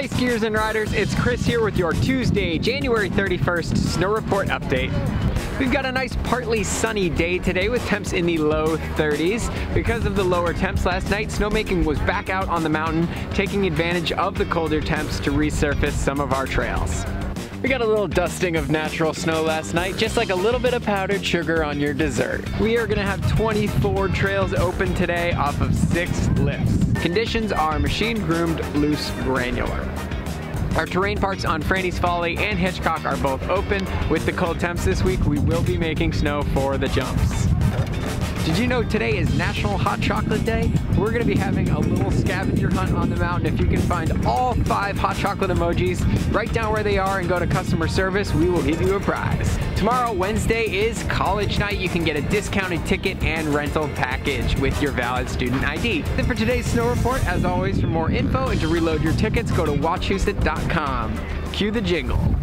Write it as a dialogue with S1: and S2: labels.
S1: Hey skiers and riders, it's Chris here with your Tuesday, January 31st snow report update. We've got a nice partly sunny day today with temps in the low 30s. Because of the lower temps last night, snowmaking was back out on the mountain, taking advantage of the colder temps to resurface some of our trails. We got a little dusting of natural snow last night, just like a little bit of powdered sugar on your dessert. We are gonna have 24 trails open today off of six lifts. Conditions are machine groomed, loose, granular. Our terrain parks on Franny's Folly and Hitchcock are both open. With the cold temps this week, we will be making snow for the jumps. Did you know today is National Hot Chocolate Day? We're gonna be having a little scavenger hunt on the mountain. If you can find all five hot chocolate emojis, write down where they are and go to customer service, we will give you a prize. Tomorrow, Wednesday, is college night. You can get a discounted ticket and rental package with your valid student ID. And for today's snow report, as always, for more info and to reload your tickets, go to Wachusett.com. Cue the jingle.